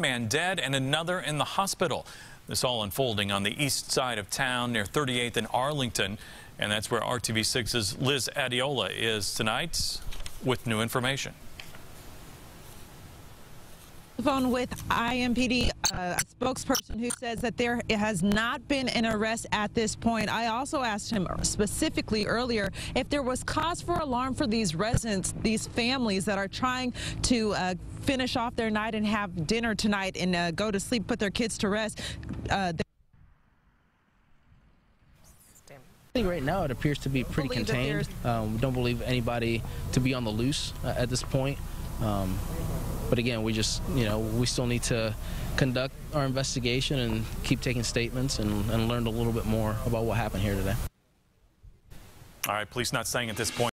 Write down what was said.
man dead and another in the hospital. This all unfolding on the east side of town near 38th and Arlington. And that's where RTV6's Liz Adiola is tonight with new information. Phone with IMPD uh, spokesperson who says that there has not been an arrest at this point. I also asked him specifically earlier if there was cause for alarm for these residents, these families that are trying to uh, finish off their night and have dinner tonight and uh, go to sleep, put their kids to rest. Uh, I think right now it appears to be pretty contained. Um, we don't believe anybody to be on the loose uh, at this point. Um, but again, we just, you know, we still need to conduct our investigation and keep taking statements and, and learn a little bit more about what happened here today. All right, police not saying at this point.